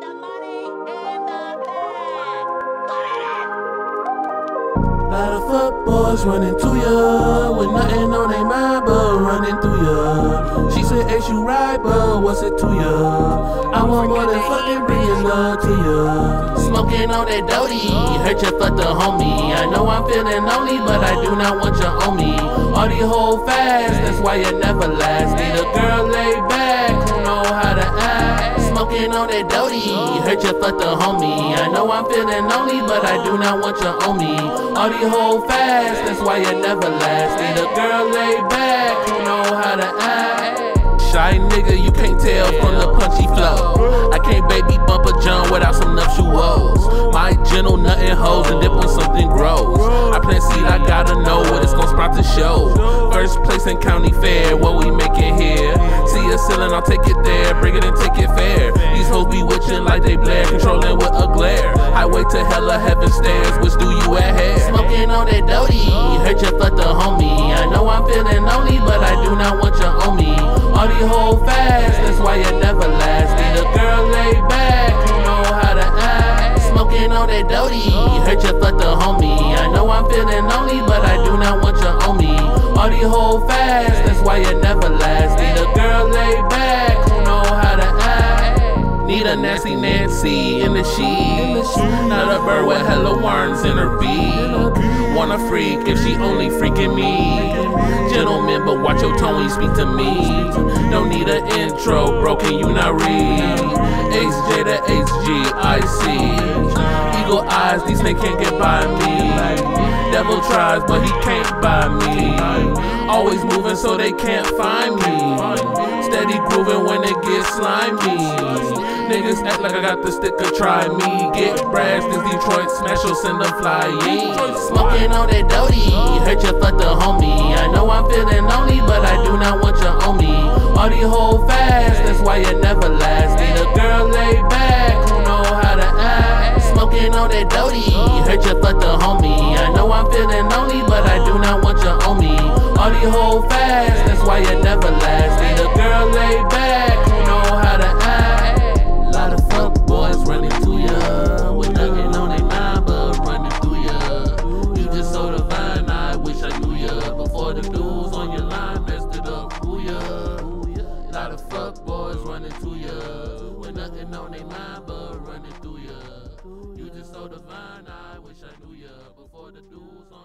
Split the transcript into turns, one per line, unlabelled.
Lot of fuck boys running to ya with nothing on their mind but running through ya. She said, "Ain't you right, but what's it to ya? I want more than fucking bringing love to ya. Smoking on that Dodi, hurt you fuck the homie. I know I'm feeling lonely, but I do not want you on me. All these whole fast, that's why you never last. Need a girl laid back Smoking on that Dodi, hurt you fuck the homie. I know I'm feeling lonely, but I do not want you on me. All these whole fast, that's why you never last. Need a girl lay back who know how to act. Shy nigga, you can't tell from the punchy flow. I can't baby bump a John without some nuptials. My gentle nuttin' hoes and dip when something grows. I plant seed, I gotta know what it's gon' sprout to show. First place in county fair, what we making here? Hella heaven stairs, which do you at hair? Smoking on that Dodi, hurt you fuck the homie. I know I'm feeling lonely, but I do not want you on me. All these whole fast, that's why you never last. Need a girl laid back who know how to act. Smoking on that Dodi, hurt you fuck the homie. I know I'm feeling lonely, but I do not want you on me. All these whole fast, that's why you never last. A nasty Nancy in the sheets. Not a bird with hella worms in her beak. Wanna freak if she only freaking me. Gentlemen, but watch your tone when you speak to me. Don't need an intro, bro, can you not read? HJ to HG, I see. Eagle eyes, these niggas can't get by me. Devil tries, but he can't buy me. Always moving so they can't find me. Steady grooving when it gets slimy. Niggas act like I got the sticker, try me. Get brass, this Detroit smash, or send them flying. Smoking on that Dodi, hurt you fuck the homie. I know I'm feeling lonely, but I do not want you on me. All these whole fast, that's why you never last. Running to ya with nothing on their mind but running through ya. You just so divine, I wish I knew ya before the dudes.